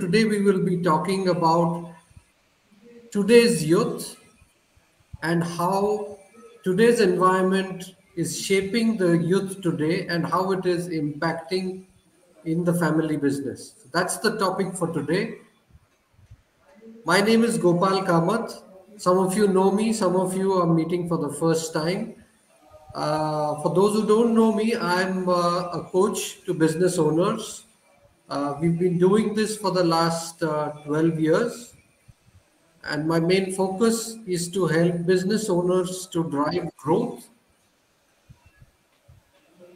Today we will be talking about today's youth and how today's environment is shaping the youth today and how it is impacting in the family business. That's the topic for today. My name is Gopal Kamath. Some of you know me, some of you are meeting for the first time. Uh, for those who don't know me, I'm uh, a coach to business owners. Uh, we've been doing this for the last uh, 12 years. And my main focus is to help business owners to drive growth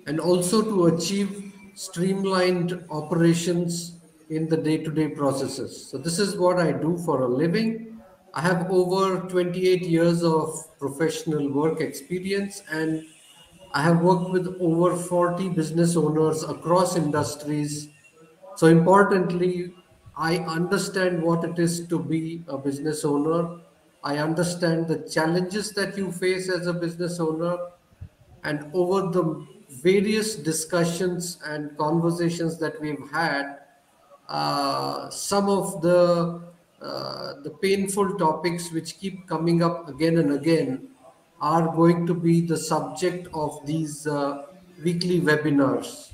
and also to achieve streamlined operations in the day-to-day processes. So this is what I do for a living. I have over 28 years of professional work experience and I have worked with over 40 business owners across industries. So importantly, I understand what it is to be a business owner. I understand the challenges that you face as a business owner. And over the various discussions and conversations that we've had, uh, some of the uh, the painful topics which keep coming up again and again are going to be the subject of these uh, weekly webinars.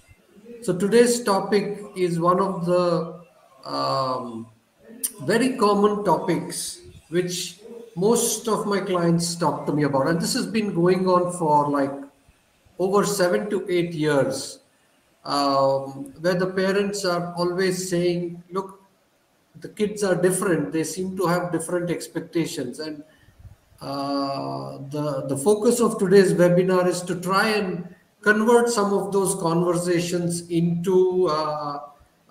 So today's topic is one of the um, very common topics which most of my clients talk to me about, and this has been going on for like over seven to eight years um, where the parents are always saying, look, the kids are different. They seem to have different expectations. And uh, the, the focus of today's webinar is to try and convert some of those conversations into uh,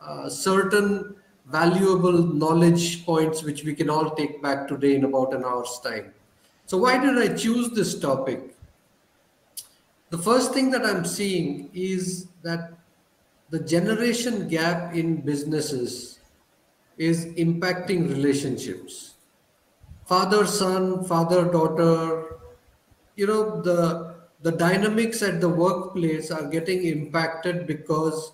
uh, certain valuable knowledge points which we can all take back today in about an hour's time. So why did I choose this topic? The first thing that I'm seeing is that the generation gap in businesses is impacting relationships. Father son, father daughter, you know, the, the dynamics at the workplace are getting impacted because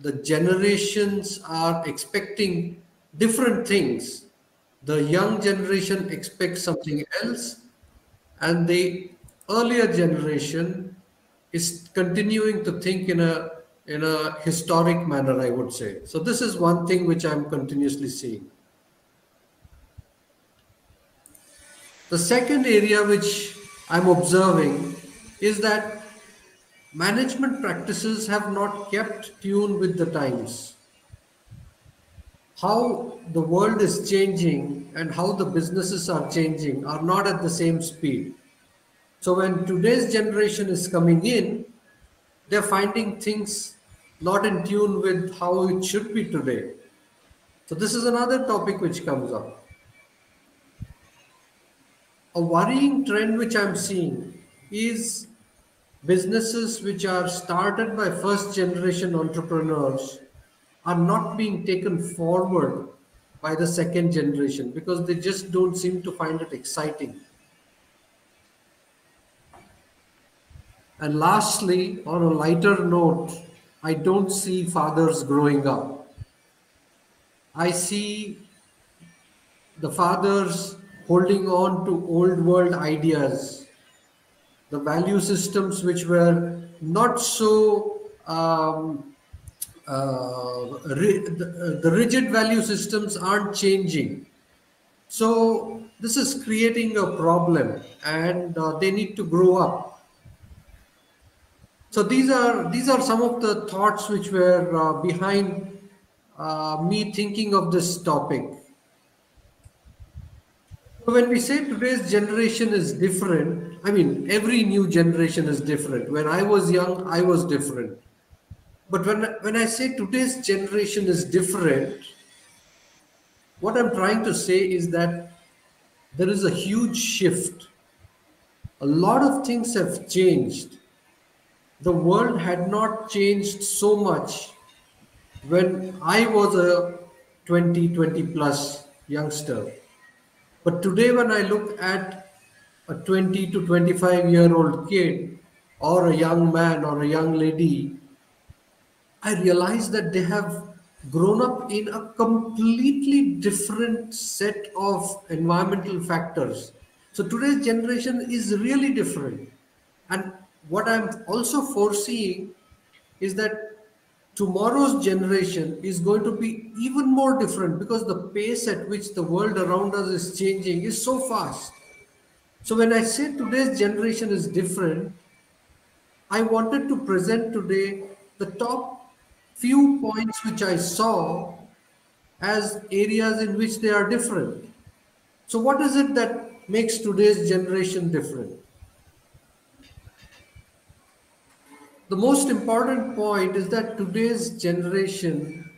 the generations are expecting different things. The young generation expects something else, and the earlier generation is continuing to think in a in a historic manner, I would say. So this is one thing which I'm continuously seeing. The second area which I'm observing is that management practices have not kept tune with the times. How the world is changing and how the businesses are changing are not at the same speed. So when today's generation is coming in, they're finding things not in tune with how it should be today. So this is another topic which comes up. A worrying trend which I'm seeing is businesses which are started by first generation entrepreneurs are not being taken forward by the second generation because they just don't seem to find it exciting. And lastly, on a lighter note, I don't see fathers growing up. I see the fathers holding on to old world ideas, the value systems which were not so, um, uh, the, the rigid value systems aren't changing. So this is creating a problem and uh, they need to grow up so these are these are some of the thoughts which were uh, behind uh, me thinking of this topic. So when we say today's generation is different, I mean every new generation is different. When I was young, I was different. But when when I say today's generation is different, what I'm trying to say is that there is a huge shift. A lot of things have changed the world had not changed so much when I was a 20, 20 plus youngster. But today, when I look at a 20 to 25 year old kid or a young man or a young lady, I realize that they have grown up in a completely different set of environmental factors. So today's generation is really different. And what I'm also foreseeing is that tomorrow's generation is going to be even more different because the pace at which the world around us is changing is so fast. So when I say today's generation is different, I wanted to present today the top few points which I saw as areas in which they are different. So what is it that makes today's generation different? The most important point is that today's generation,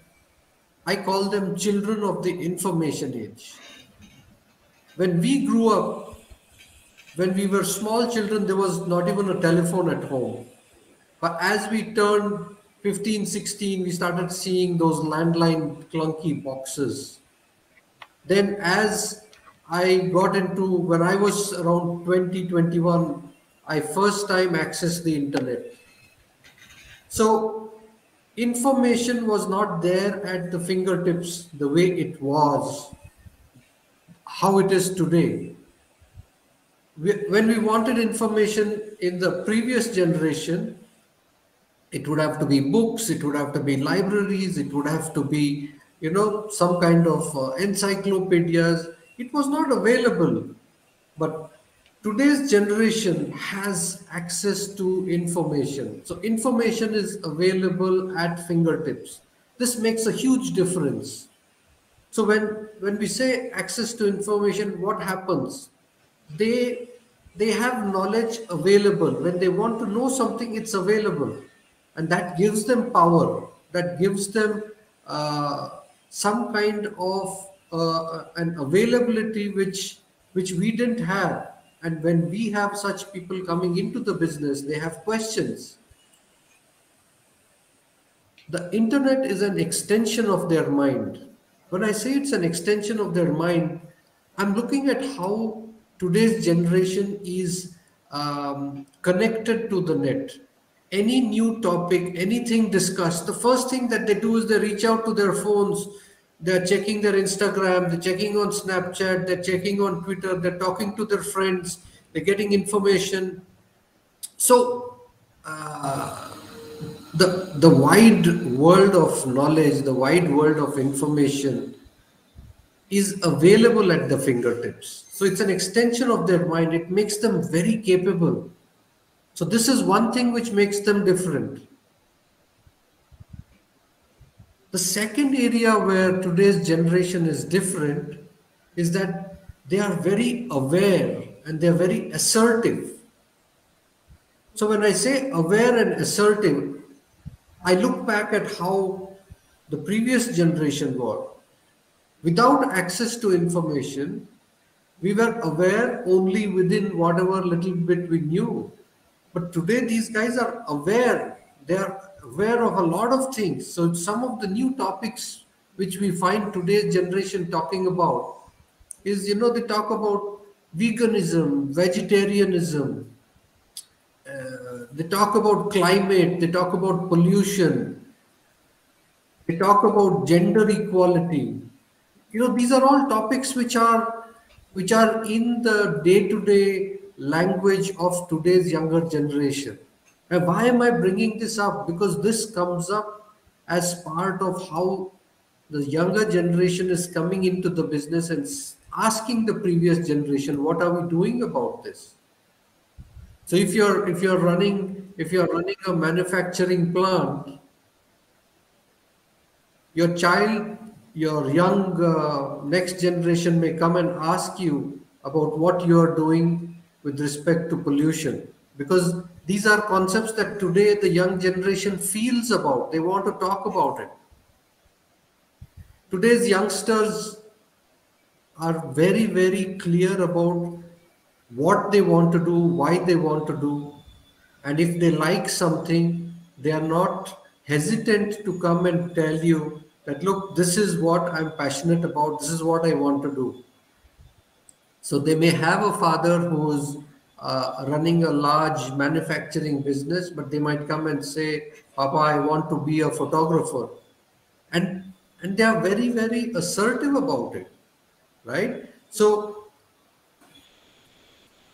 I call them children of the information age. When we grew up, when we were small children, there was not even a telephone at home. But as we turned 15, 16, we started seeing those landline clunky boxes. Then as I got into, when I was around 20, 21, I first time accessed the internet. So information was not there at the fingertips the way it was, how it is today when we wanted information in the previous generation, it would have to be books, it would have to be libraries, it would have to be, you know, some kind of uh, encyclopedias. It was not available. But today's generation has access to information. So information is available at fingertips. This makes a huge difference. So when, when we say access to information, what happens? They they have knowledge available. When they want to know something it's available. And that gives them power. That gives them uh, some kind of uh, an availability which which we didn't have. And when we have such people coming into the business they have questions. The internet is an extension of their mind. When i say it's an extension of their mind i'm looking at how today's generation is um, connected to the net. Any new topic anything discussed the first thing that they do is they reach out to their phones. They're checking their instagram they're checking on snapchat they're checking on twitter they're talking to their friends they're getting information. So uh, the the wide world of knowledge the wide world of information is available at the fingertips. So it's an extension of their mind. It makes them very capable. So this is one thing which makes them different. The second area where today's generation is different is that they are very aware and they're very assertive. So when I say aware and assertive, I look back at how the previous generation was without access to information, we were aware only within whatever little bit we knew. But today, these guys are aware. They are aware of a lot of things. So, some of the new topics which we find today's generation talking about is, you know, they talk about veganism, vegetarianism, uh, they talk about climate, they talk about pollution, they talk about gender equality, you know these are all topics which are which are in the day-to-day language of today's younger generation. And why am i bringing this up? Because this comes up as part of how the younger generation is coming into the business and asking the previous generation what are we doing about this? So if you're if you're running if you're running a manufacturing plant your child your young uh, next generation may come and ask you about what you are doing with respect to pollution. Because these are concepts that today the young generation feels about. They want to talk about it. Today's youngsters are very very clear about what they want to do why they want to do. And if they like something they are not hesitant to come and tell you that look this is what i'm passionate about this is what i want to do so they may have a father who's uh, running a large manufacturing business but they might come and say papa i want to be a photographer and and they are very, very assertive about it, right? So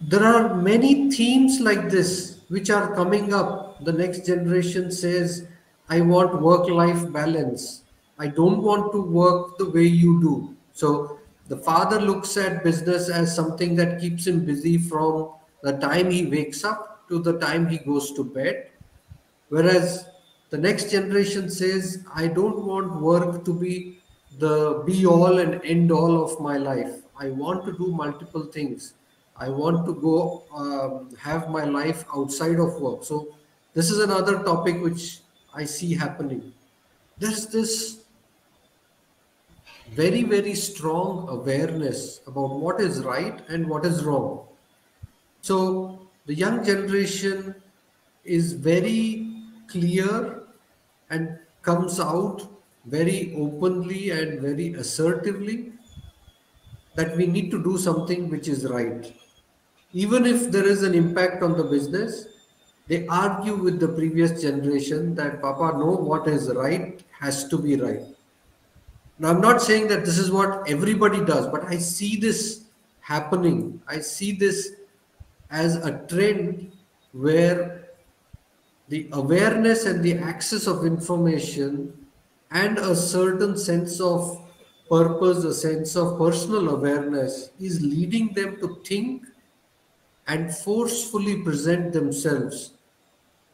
there are many themes like this which are coming up. The next generation says, I want work life balance. I don't want to work the way you do. So the father looks at business as something that keeps him busy from the time he wakes up to the time he goes to bed. Whereas the next generation says, I don't want work to be the be all and end all of my life. I want to do multiple things. I want to go um, have my life outside of work. So, this is another topic which I see happening. There's this very, very strong awareness about what is right and what is wrong. So, the young generation is very clear and comes out very openly and very assertively that we need to do something which is right. Even if there is an impact on the business, they argue with the previous generation that Papa, no, what is right has to be right. Now, I'm not saying that this is what everybody does, but I see this happening. I see this as a trend where the awareness and the access of information and a certain sense of purpose, a sense of personal awareness is leading them to think and forcefully present themselves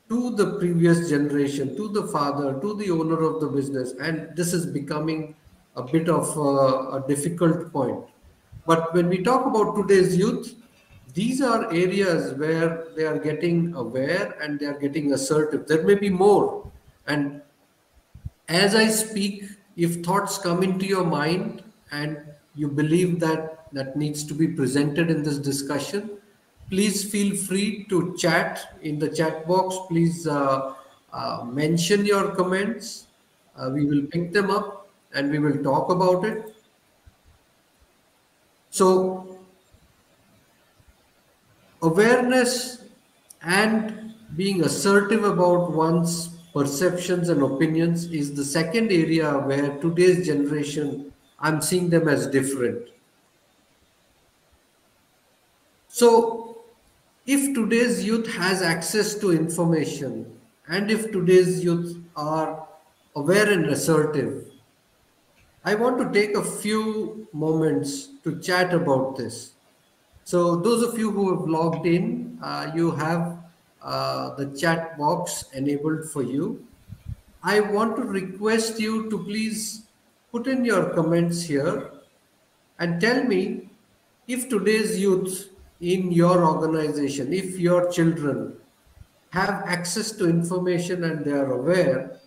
to the previous generation, to the father, to the owner of the business. And this is becoming a bit of a, a difficult point. But when we talk about today's youth, these are areas where they are getting aware and they are getting assertive. There may be more. And as I speak, if thoughts come into your mind and you believe that that needs to be presented in this discussion, please feel free to chat in the chat box. Please uh, uh, mention your comments. Uh, we will pick them up and we will talk about it. So, awareness and being assertive about one's perceptions and opinions is the second area where today's generation i'm seeing them as different so if today's youth has access to information and if today's youth are aware and assertive i want to take a few moments to chat about this so those of you who have logged in uh, you have uh, the chat box enabled for you. I want to request you to please put in your comments here and tell me if today's youth in your organization, if your children have access to information and they are aware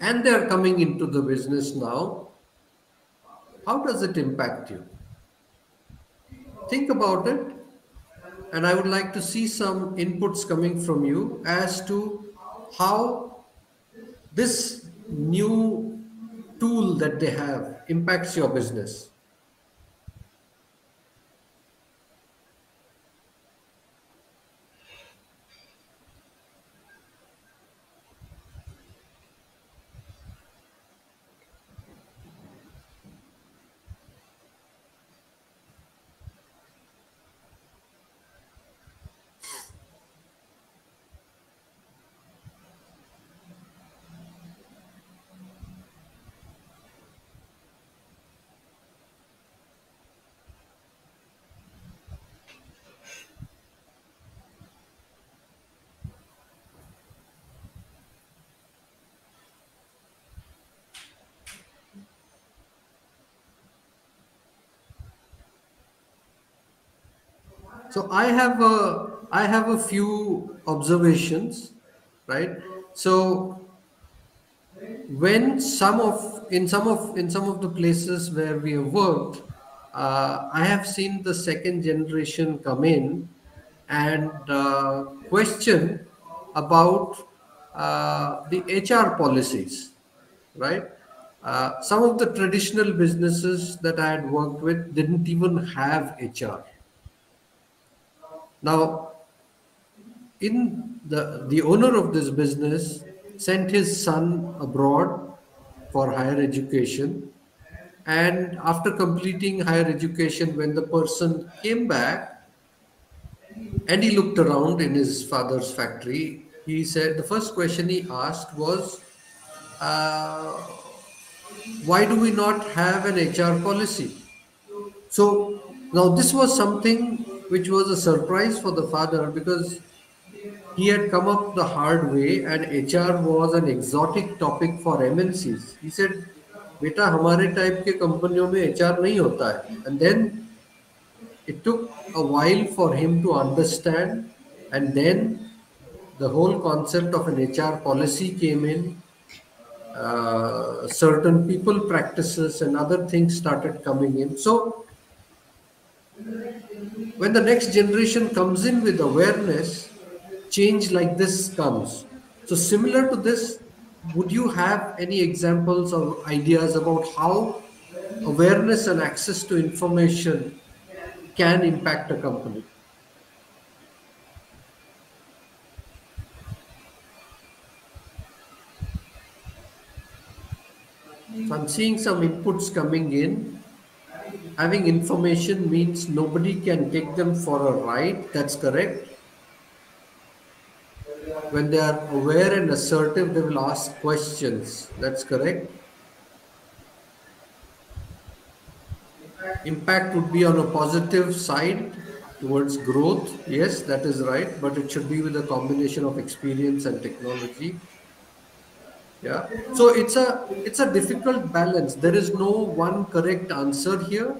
and they are coming into the business now, how does it impact you? Think about it and I would like to see some inputs coming from you as to how this new tool that they have impacts your business. So I have a I have a few observations, right? So when some of in some of in some of the places where we have worked, uh, I have seen the second generation come in and uh, question about uh, the HR policies, right? Uh, some of the traditional businesses that I had worked with didn't even have HR now, in the, the owner of this business sent his son abroad for higher education. And after completing higher education, when the person came back and he looked around in his father's factory, he said the first question he asked was, uh, Why do we not have an HR policy? So now this was something which was a surprise for the father because he had come up the hard way and HR was an exotic topic for MNCs. He said, बेटा हमारे type के कंपनियों में HR नहीं होता है and then it took a while for him to understand and then the whole concept of an hr policy came in uh, certain people practices and other things started coming in so when the next generation comes in with awareness change like this comes so similar to this would you have any examples or ideas about how awareness and access to information can impact a company? So I'm seeing some inputs coming in. Having information means nobody can take them for a ride. That's correct when they are aware and assertive, they will ask questions. That's correct. Impact would be on a positive side towards growth. Yes, that is right, but it should be with a combination of experience and technology. Yeah. So it's a it's a difficult balance. There is no one correct answer here.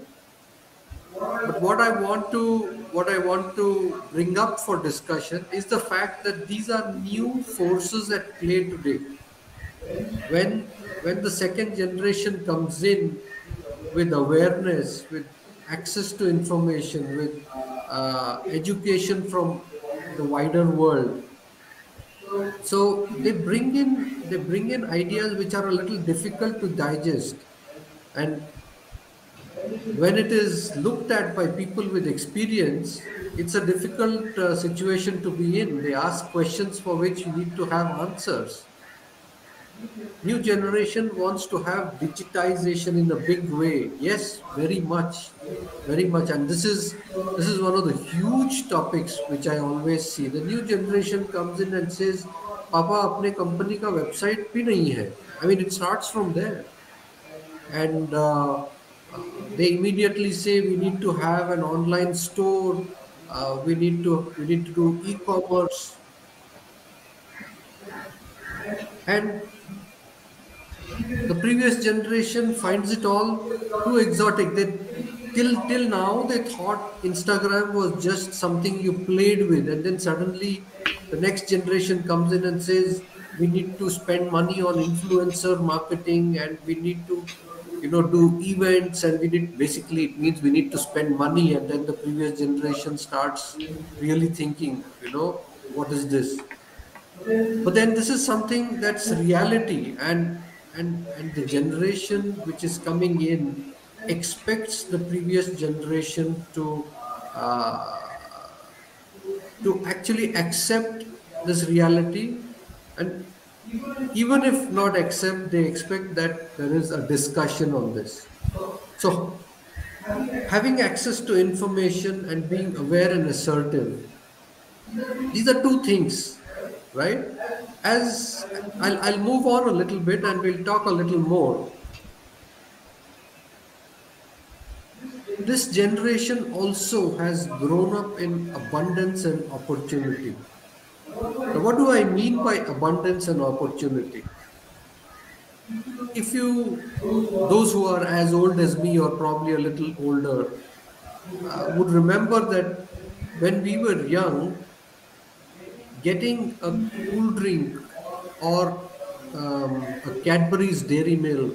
But what I want to what I want to bring up for discussion is the fact that these are new forces at play today. When when the second generation comes in with awareness, with access to information, with uh, education from the wider world, so they bring in they bring in ideas which are a little difficult to digest, and when it is looked at by people with experience, it's a difficult uh, situation to be in. They ask questions for which you need to have answers new generation wants to have digitization in a big way. Yes very much very much. And this is this is one of the huge topics which i always see. The new generation comes in and says papa apne company ka website bhi nahi hai i mean it starts from there. And uh, they immediately say we need to have an online store. Uh, we need to we need to do e-commerce and the previous generation finds it all too exotic. They till till now they thought instagram was just something you played with. And then suddenly the next generation comes in and says we need to spend money on influencer marketing and we need to you know do events and we need basically it means we need to spend money. And then the previous generation starts really thinking you know what is this but then this is something that's reality and and and the generation which is coming in expects the previous generation to uh, to actually accept this reality and even if not accept, they expect that there is a discussion on this. So, having access to information and being aware and assertive, these are two things, right? As I'll, I'll move on a little bit and we'll talk a little more. This generation also has grown up in abundance and opportunity now, what do I mean by abundance and opportunity? If you, those who are as old as me or probably a little older, uh, would remember that when we were young, getting a cool drink or um, a Cadbury's Dairy Milk,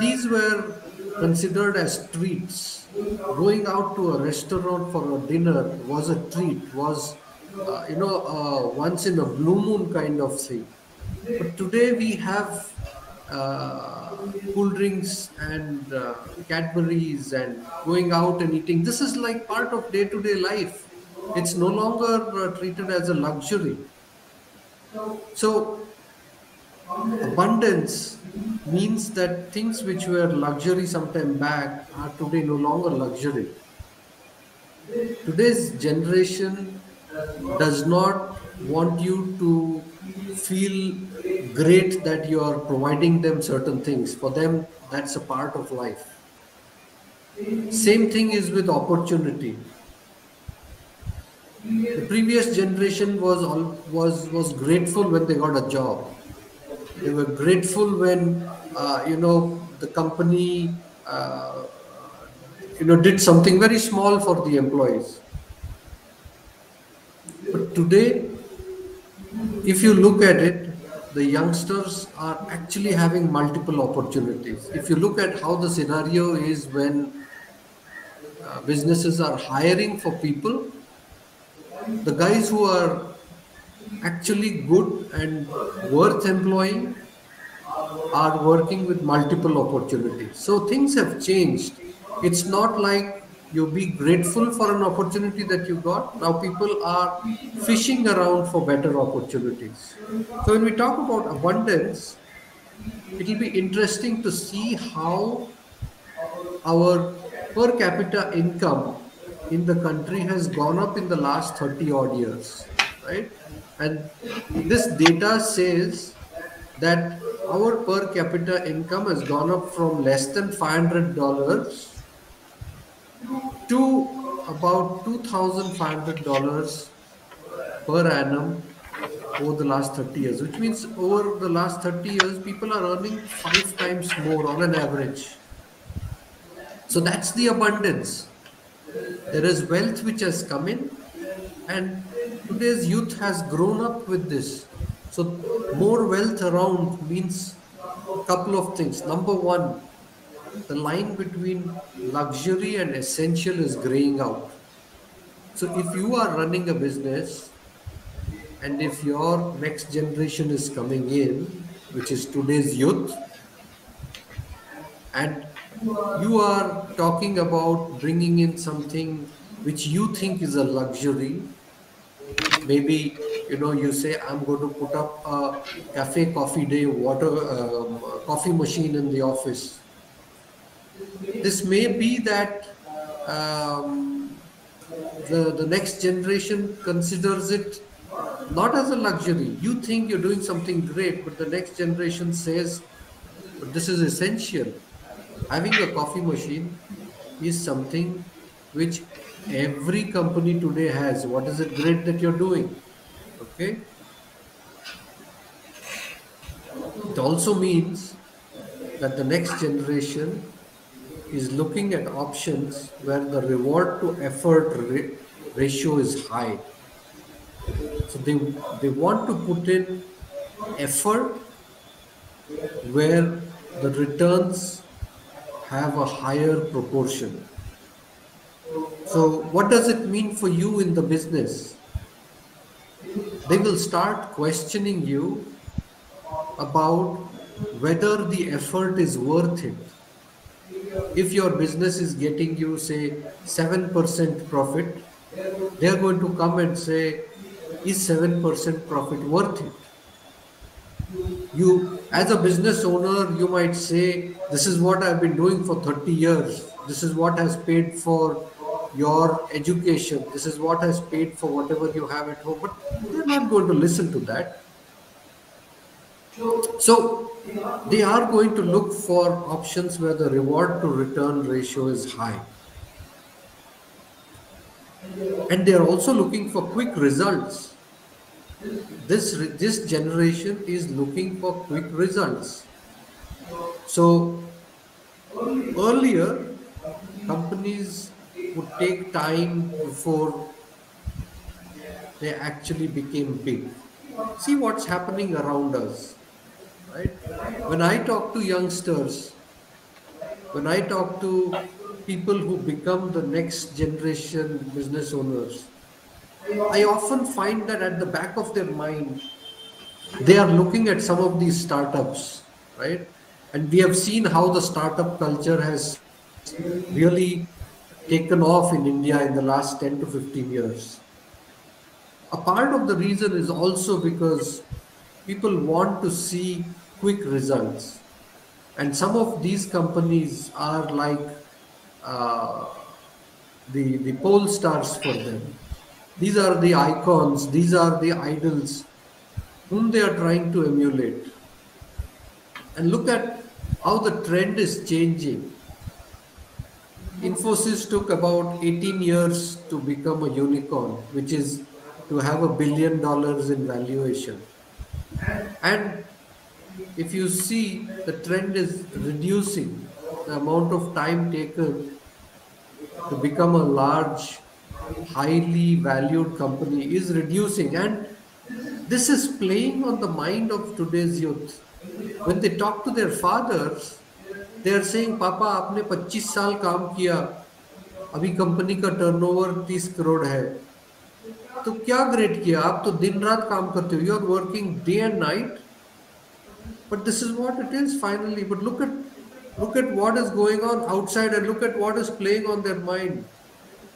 these were considered as treats. Going out to a restaurant for a dinner was a treat, was uh, you know, uh, once in a blue moon kind of thing. But today we have uh, cool drinks and uh, Cadbury's and going out and eating. This is like part of day to day life. It's no longer uh, treated as a luxury. So, abundance means that things which were luxury sometime back are today no longer luxury. Today's generation does not want you to feel great that you are providing them certain things. For them, that's a part of life. Same thing is with opportunity. The previous generation was all, was was grateful when they got a job. They were grateful when uh, you know the company uh, you know did something very small for the employees. But today, if you look at it, the youngsters are actually having multiple opportunities. If you look at how the scenario is when uh, businesses are hiring for people, the guys who are actually good and worth employing are working with multiple opportunities. So things have changed. It's not like you be grateful for an opportunity that you got. Now people are fishing around for better opportunities. So when we talk about abundance, it will be interesting to see how our per capita income in the country has gone up in the last 30 odd years, right? And this data says that our per capita income has gone up from less than $500 to about $2,500 per annum over the last 30 years, which means over the last 30 years, people are earning five times more on an average. So that's the abundance. There is wealth which has come in, and today's youth has grown up with this. So more wealth around means a couple of things. Number one, the line between luxury and essential is graying out. So if you are running a business and if your next generation is coming in, which is today's youth, and you are talking about bringing in something which you think is a luxury, maybe you know you say i'm going to put up a cafe coffee day water um, coffee machine in the office this may be that um, the, the next generation considers it not as a luxury. You think you're doing something great, but the next generation says, this is essential. Having a coffee machine is something which every company today has. What is it great that you're doing? Okay. It also means that the next generation is looking at options where the reward to effort ratio is high. So they, they want to put in effort where the returns have a higher proportion. So what does it mean for you in the business? They will start questioning you about whether the effort is worth it if your business is getting you say 7% profit they are going to come and say is 7% profit worth it you as a business owner you might say this is what i've been doing for 30 years this is what has paid for your education this is what has paid for whatever you have at home but they're not going to listen to that so they are going to look for options where the reward to return ratio is high. And they are also looking for quick results. This, this generation is looking for quick results. So earlier, companies would take time before they actually became big. See what's happening around us right? When I talk to youngsters, when I talk to people who become the next generation business owners, I often find that at the back of their mind, they are looking at some of these startups, right? And we have seen how the startup culture has really taken off in India in the last 10 to 15 years. A part of the reason is also because people want to see quick results. And some of these companies are like uh, the, the pole stars for them. These are the icons, these are the idols whom they are trying to emulate. And look at how the trend is changing. Infosys took about 18 years to become a unicorn, which is to have a billion dollars in valuation. And if you see the trend is reducing the amount of time taken to become a large highly valued company is reducing and this is playing on the mind of today's youth when they talk to their fathers they are saying papa आपने 25 साल काम किया अभी company का turnover 30 crore है तो क्या great किया आप तो दिन रात काम करते हो you are working day and night but this is what it is finally but look at look at what is going on outside and look at what is playing on their mind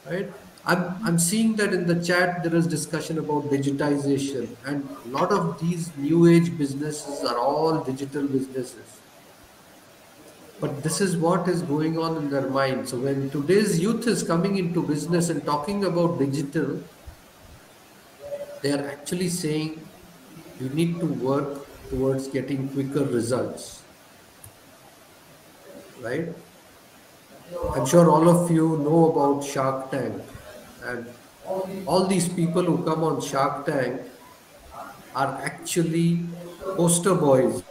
right i'm i'm seeing that in the chat there is discussion about digitization and a lot of these new age businesses are all digital businesses but this is what is going on in their mind so when today's youth is coming into business and talking about digital they are actually saying you need to work towards getting quicker results. Right? I'm sure all of you know about Shark Tank. And all these people who come on Shark Tank are actually poster boys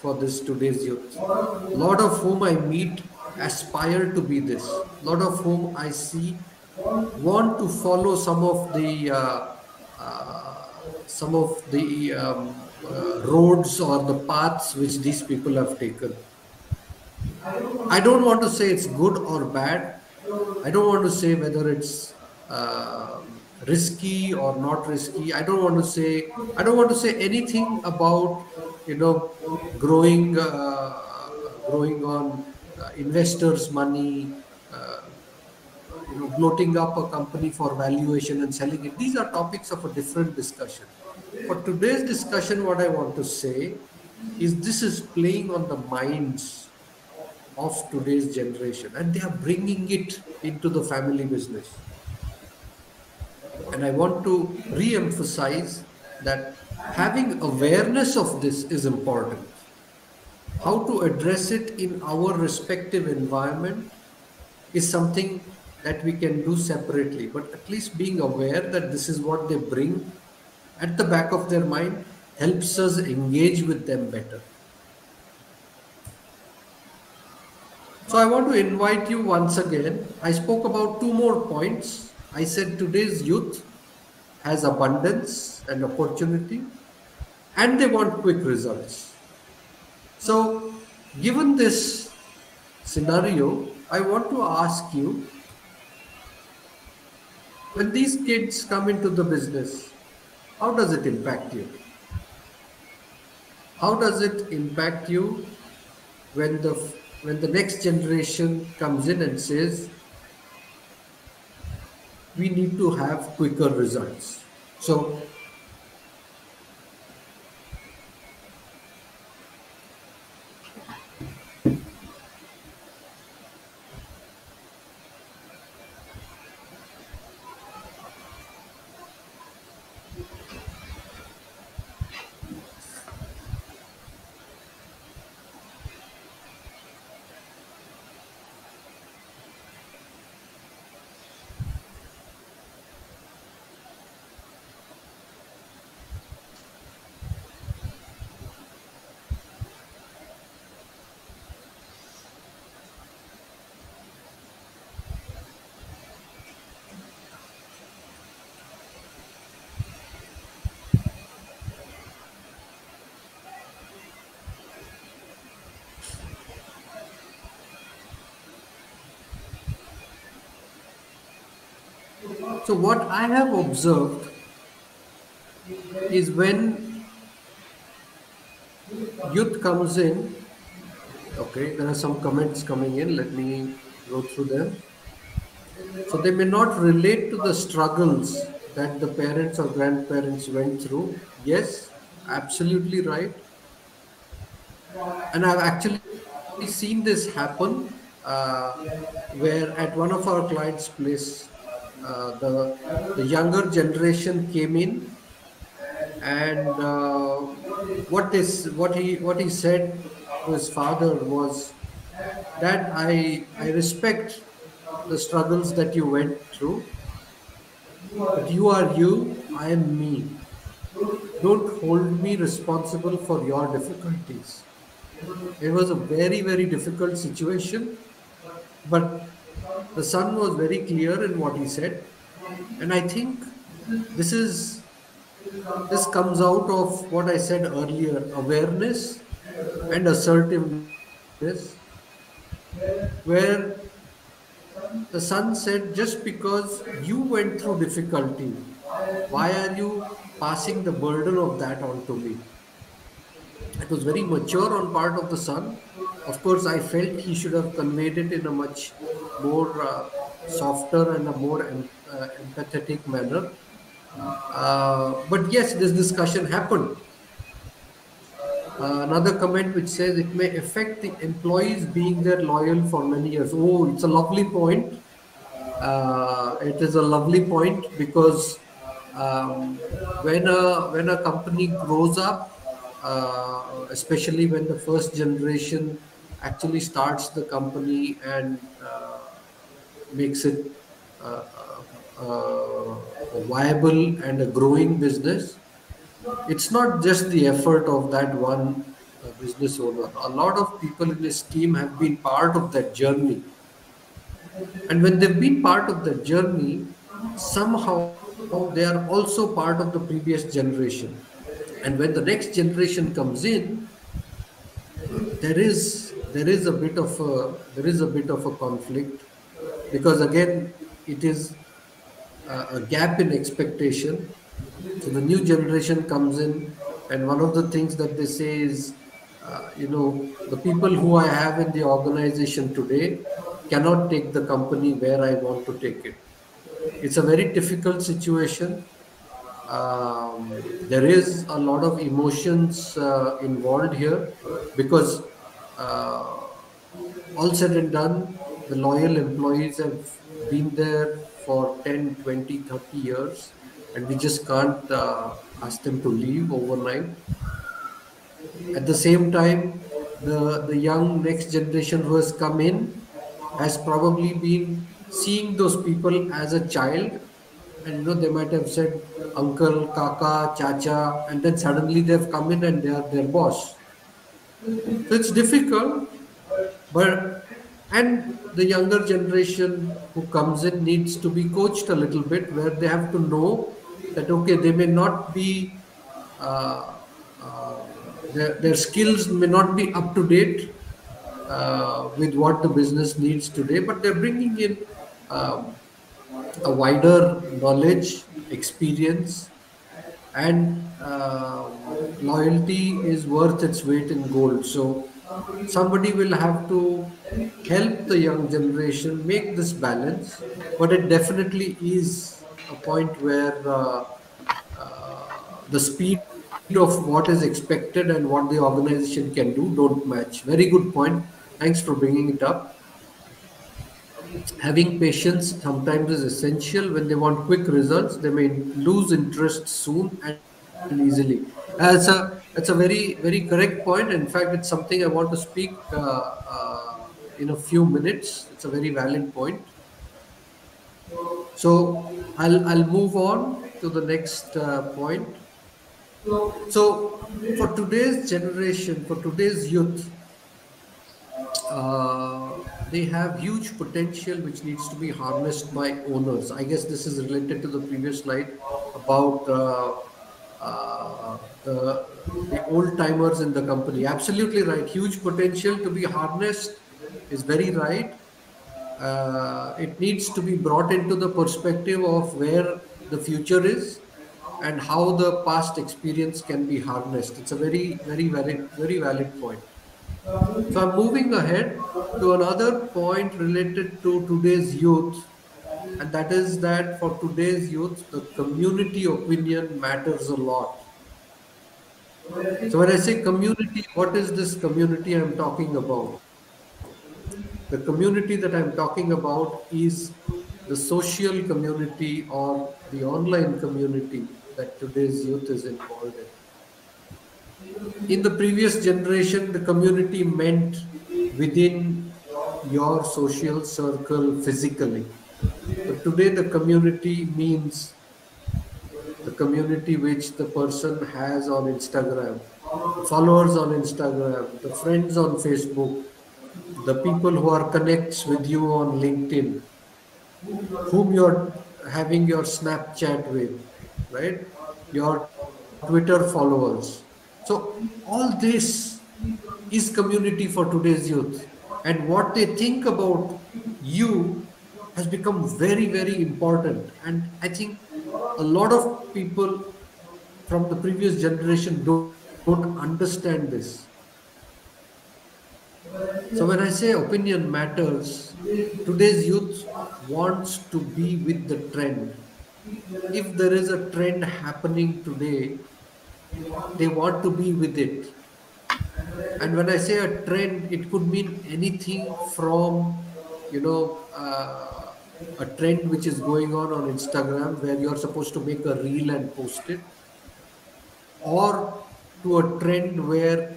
for this today's youth. A lot of whom I meet aspire to be this. A lot of whom I see want to follow some of the uh, uh, some of the um, uh, roads or the paths which these people have taken. I don't want to say it's good or bad. I don't want to say whether it's uh, risky or not risky. I don't want to say I don't want to say anything about you know growing uh, growing on uh, investors' money. Uh, you know, bloating up a company for valuation and selling it. These are topics of a different discussion. For today's discussion, what I want to say is this is playing on the minds of today's generation and they are bringing it into the family business. And I want to re emphasize that having awareness of this is important. How to address it in our respective environment is something that we can do separately, but at least being aware that this is what they bring at the back of their mind helps us engage with them better. So I want to invite you once again. I spoke about two more points. I said today's youth has abundance and opportunity and they want quick results. So given this scenario, I want to ask you when these kids come into the business, how does it impact you? How does it impact you when the when the next generation comes in and says we need to have quicker results? So So what I have observed is when youth comes in, okay, there are some comments coming in, let me go through them. So they may not relate to the struggles that the parents or grandparents went through. Yes, absolutely right. And I've actually seen this happen uh, where at one of our clients' place, uh, the the younger generation came in, and uh, what is what he what he said to his father was that I I respect the struggles that you went through, but you are you, I am me. Don't hold me responsible for your difficulties. It was a very, very difficult situation, but the son was very clear in what he said. And I think this is this comes out of what I said earlier awareness and assertiveness, where the son said, Just because you went through difficulty, why are you passing the burden of that on to me? It was very mature on part of the son. Of course, I felt he should have conveyed it in a much more uh, softer and a more em- uh, empathetic manner. Uh, but yes, this discussion happened. Uh, another comment which says it may affect the employees being there loyal for many years. Oh, it's a lovely point. Uh, it is a lovely point because um, when a when a company grows up, uh, especially when the first generation actually starts the company and uh, makes it uh, uh, a viable and a growing business, it's not just the effort of that one uh, business owner. A lot of people in this team have been part of that journey. And when they've been part of that journey, somehow they are also part of the previous generation. And when the next generation comes in, there is there is a bit of a there is a bit of a conflict because again it is a, a gap in expectation so the new generation comes in, and one of the things that they say is, uh, you know, the people who I have in the organization today cannot take the company where I want to take it. It's a very difficult situation. Um, there is a lot of emotions uh, involved here because all said and done, the loyal employees have been there for 10, 20, 30 years and we just can't uh, ask them to leave overnight. At the same time, the, the young next generation who has come in has probably been seeing those people as a child and you know they might have said uncle kaka chacha and then suddenly they've come in and they are their boss so it's difficult but and the younger generation who comes in needs to be coached a little bit where they have to know that okay they may not be uh, uh, their, their skills may not be up to date uh, with what the business needs today but they're bringing in um, a wider knowledge experience and uh, loyalty is worth its weight in gold so somebody will have to help the young generation make this balance but it definitely is a point where uh, uh, the speed of what is expected and what the organization can do don't match. Very good point. Thanks for bringing it up. Having patience sometimes is essential when they want quick results. They may lose interest soon and easily. That's a that's a very very correct point. In fact, it's something I want to speak uh, uh, in a few minutes. It's a very valid point. So I'll, I'll move on to the next uh, point. So for today's generation, for today's youth, uh, they have huge potential which needs to be harnessed by owners. I guess this is related to the previous slide about uh, uh, the, the old timers in the company. Absolutely right. Huge potential to be harnessed is very right uh, it needs to be brought into the perspective of where the future is and how the past experience can be harnessed. It's a very, very valid, very valid point. So I'm moving ahead to another point related to today's youth, and that is that for today's youth, the community opinion matters a lot. So when I say community, what is this community I'm talking about? The community that I'm talking about is the social community or the online community that today's youth is involved in. In the previous generation, the community meant within your social circle physically. But today, the community means the community which the person has on Instagram, followers on Instagram, the friends on Facebook, the people who are connects with you on LinkedIn, whom you're having your Snapchat with, right? Your Twitter followers. So all this is community for today's youth. And what they think about you has become very, very important. And I think a lot of people from the previous generation don't, don't understand this. So when I say opinion matters, today's youth wants to be with the trend. If there is a trend happening today, they want to be with it. And when I say a trend, it could mean anything from, you know, uh, a trend which is going on on Instagram where you're supposed to make a reel and post it, or to a trend where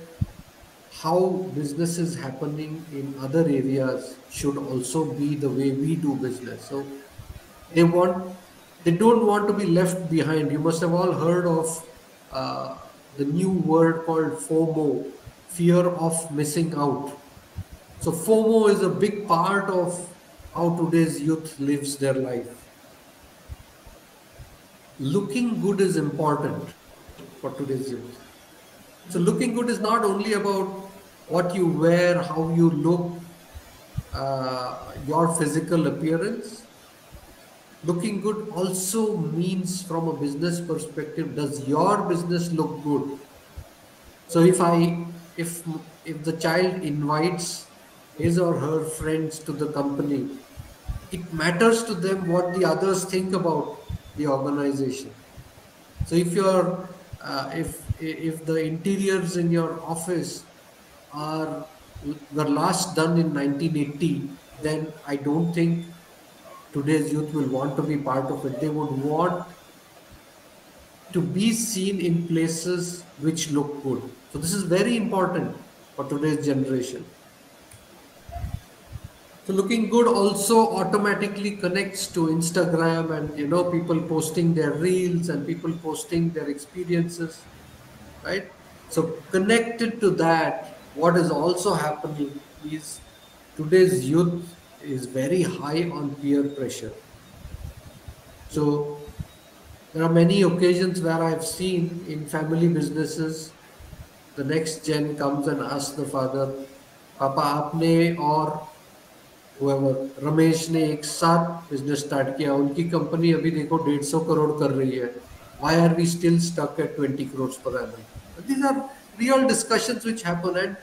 how business is happening in other areas should also be the way we do business. So they want, they don't want to be left behind. You must have all heard of uh, the new word called FOMO, fear of missing out. So FOMO is a big part of how today's youth lives their life. Looking good is important for today's youth. So looking good is not only about what you wear, how you look, uh, your physical appearance. Looking good also means from a business perspective, does your business look good? So if I if if the child invites his or her friends to the company, it matters to them what the others think about the organization. So if you're uh, if if the interiors in your office are were last done in 1980, then I don't think today's youth will want to be part of it. They would want to be seen in places which look good. So this is very important for today's generation. So looking good also automatically connects to Instagram and you know people posting their reels and people posting their experiences, right? So connected to that, what is also happening is today's youth is very high on peer pressure. So there are many occasions where I've seen in family businesses, the next gen comes and asks the father, Papa, आपने और whoever Ramesh ने एक साथ business start किया उनकी company अभी देखो 150 करोड़ कर रही है why are we still stuck at 20 crores per annum these are real discussions which happen and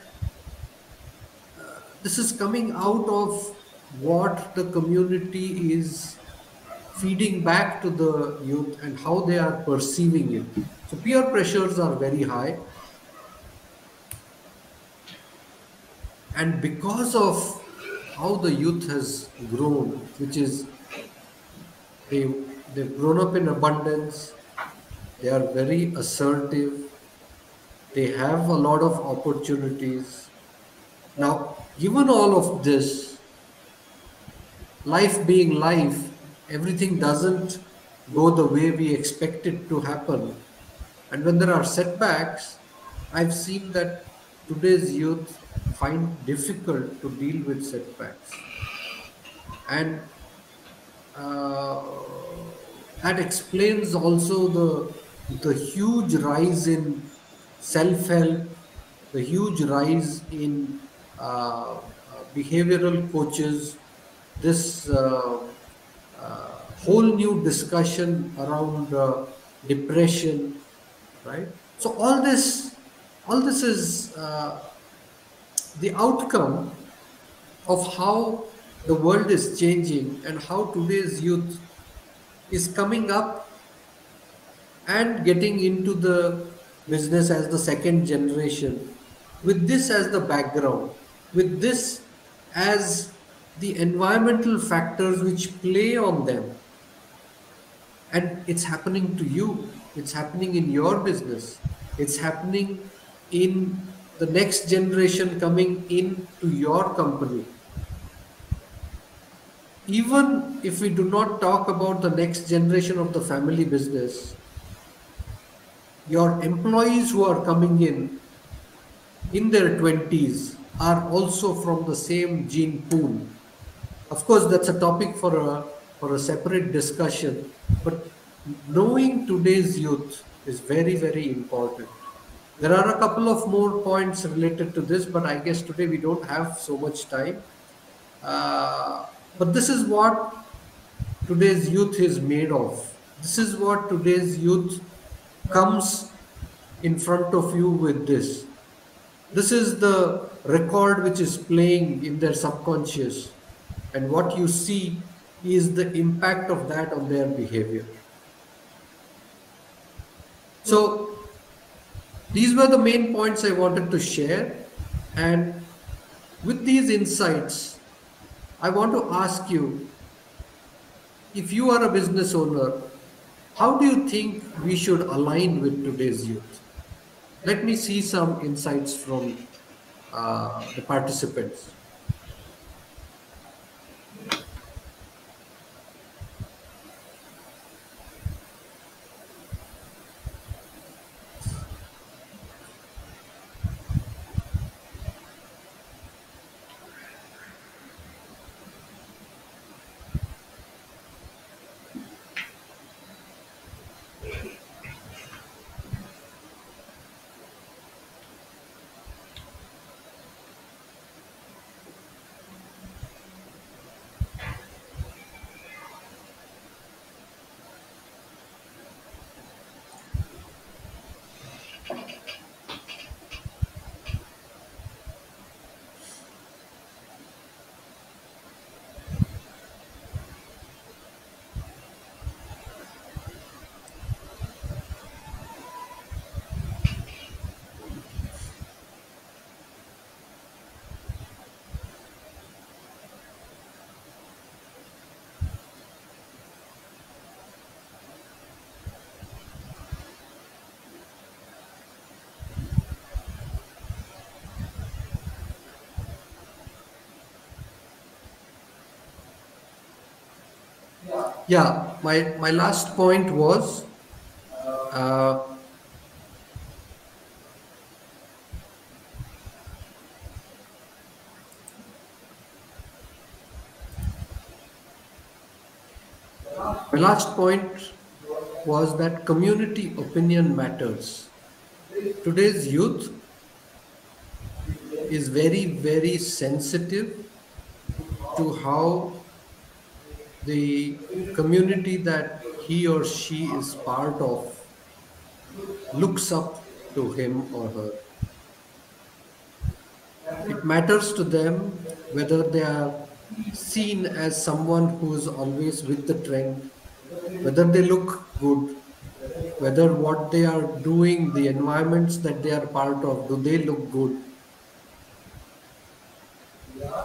uh, this is coming out of what the community is feeding back to the youth and how they are perceiving it so peer pressures are very high and because of how the youth has grown, which is they they've grown up in abundance, they are very assertive, they have a lot of opportunities. Now, given all of this, life being life, everything doesn't go the way we expect it to happen. And when there are setbacks, I've seen that today's youth find difficult to deal with setbacks. And uh, that explains also the, the huge rise in self help, the huge rise in uh, behavioral coaches, this uh, uh, whole new discussion around uh, depression, right? So all this, all this is the outcome of how the world is changing and how today's youth is coming up and getting into the business as the second generation, with this as the background, with this as the environmental factors which play on them. And it's happening to you, it's happening in your business, it's happening in the next generation coming into your company. Even if we do not talk about the next generation of the family business, your employees who are coming in in their 20s are also from the same gene pool. Of course, that's a topic for a, for a separate discussion, but knowing today's youth is very, very important. There are a couple of more points related to this, but I guess today we don't have so much time. Uh, but this is what today's youth is made of. This is what today's youth comes in front of you with this. This is the record which is playing in their subconscious, and what you see is the impact of that on their behavior. So, these were the main points I wanted to share, and with these insights, I want to ask you if you are a business owner, how do you think we should align with today's youth? Let me see some insights from uh, the participants. Yeah, my, my last point was uh, my last point was that community opinion matters. Today's youth is very, very sensitive to how the community that he or she is part of looks up to him or her. It matters to them whether they are seen as someone who is always with the trend, whether they look good, whether what they are doing, the environments that they are part of, do they look good?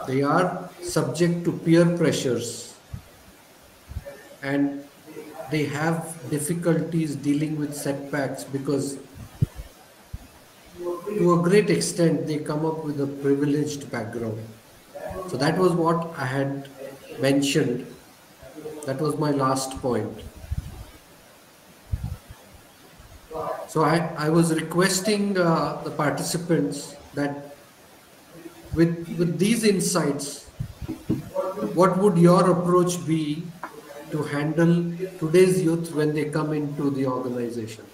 They are subject to peer pressures and they have difficulties dealing with setbacks because to a great extent they come up with a privileged background. So that was what i had mentioned. That was my last point. So i, I was requesting uh, the participants that with with these insights what would your approach be to handle today's youth when they come into the organization.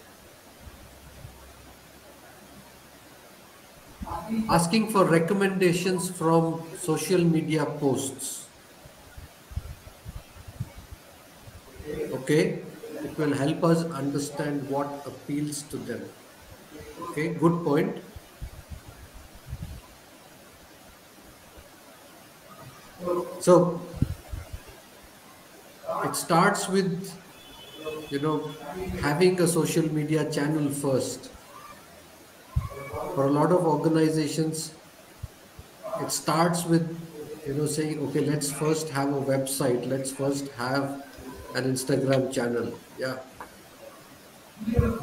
Asking for recommendations from social media posts. Okay, it will help us understand what appeals to them. Okay, good point. So it starts with you know having a social media channel first for a lot of organizations, it starts with you know saying, okay, let's first have a website, let's first have an Instagram channel. Yeah.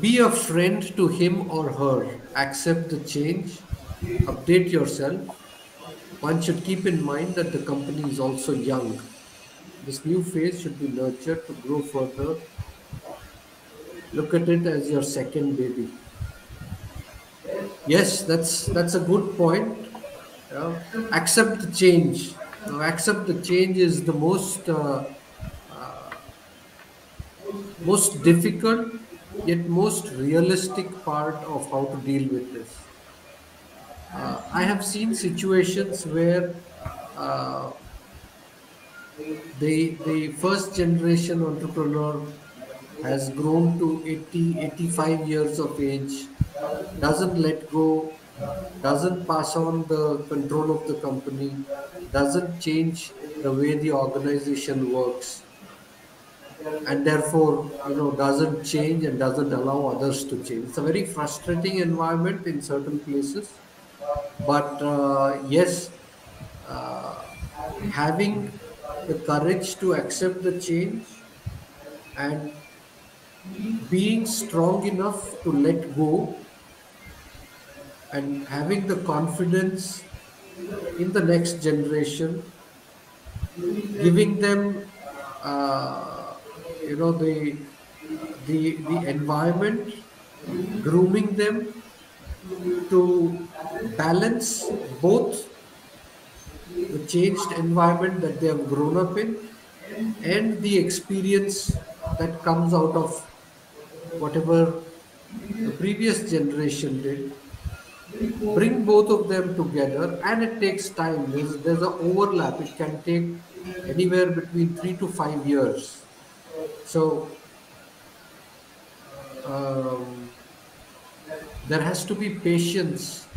Be a friend to him or her. Accept the change. Update yourself. One should keep in mind that the company is also young. This new phase should be nurtured to grow further. Look at it as your second baby. Yes, that's that's a good point. Yeah. Accept the change. Now, accept the change is the most uh, uh, most difficult yet most realistic part of how to deal with this. Uh, I have seen situations where uh, the the first generation entrepreneur has grown to 80 85 years of age doesn't let go doesn't pass on the control of the company doesn't change the way the organization works and therefore you know doesn't change and doesn't allow others to change. It's a very frustrating environment in certain places but uh, yes uh, having the courage to accept the change and being strong enough to let go and having the confidence in the next generation giving them uh, you know the the the environment grooming them to balance both the changed environment that they have grown up in and the experience that comes out of whatever the previous generation did. Bring both of them together and it takes time. There's, there's an overlap. It can take anywhere between three to five years. So um, there has to be patience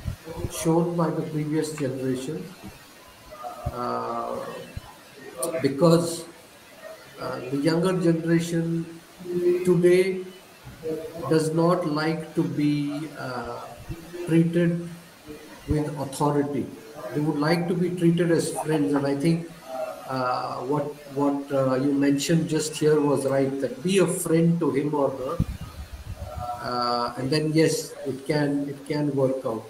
shown by the previous generation because uh, the younger generation today does not like to be uh, treated with authority. They would like to be treated as friends, and I think uh, what what uh, you mentioned just here was right. That be a friend to him or her, uh, and then yes, it can it can work out.